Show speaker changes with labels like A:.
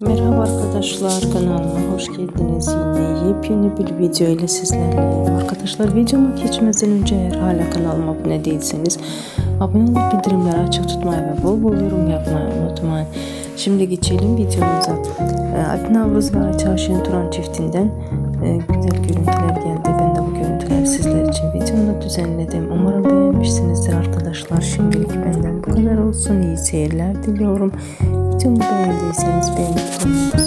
A: Merhaba arkadaşlar kanalıma hoş geldiniz. Yine yepyeni bir video ile sizlerleyim. Arkadaşlar videoma geçmeden önce eğer hala kanalıma abone değilseniz abone olup bildirimleri açık tutmayı ve bol bol yorum yapmayı unutmayın. Şimdi geçelim videomuza. Ee, Alp Navruz ve Ayça Turan çiftinden e, güzel görüntüler geldi. Ben de bu görüntüleri sizler için videomda düzenledim. Umarım beğenmişsinizdir arkadaşlar. Şimdilik benden bu kadar olsun. İyi seyirler diliyorum. Videomu beğendiyseniz beğenip